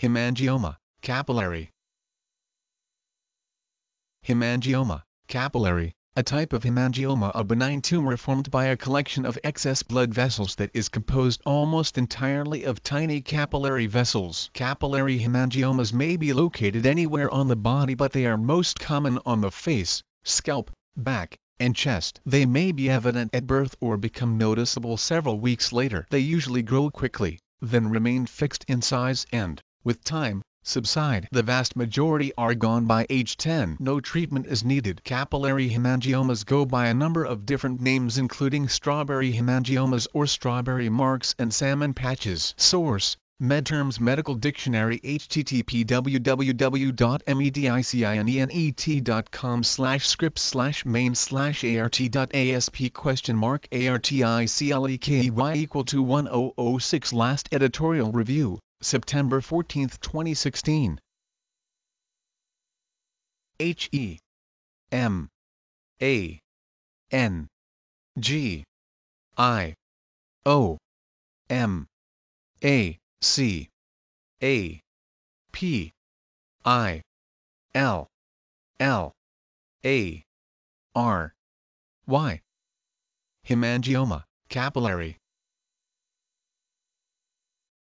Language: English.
Hemangioma, capillary. Hemangioma, capillary, a type of hemangioma a benign tumor formed by a collection of excess blood vessels that is composed almost entirely of tiny capillary vessels. Capillary hemangiomas may be located anywhere on the body but they are most common on the face, scalp, back, and chest. They may be evident at birth or become noticeable several weeks later. They usually grow quickly, then remain fixed in size and, with time, subside. The vast majority are gone by age 10. No treatment is needed. Capillary hemangiomas go by a number of different names including strawberry hemangiomas or strawberry marks and salmon patches. Source MedTerms Medical Dictionary http www.medicinenet.com slash script slash main slash art.asp question mark articlekey equal to 1006 Last editorial review September 14, 2016. H E M A N G I O M A C A P I L L A R Y Hemangioma, capillary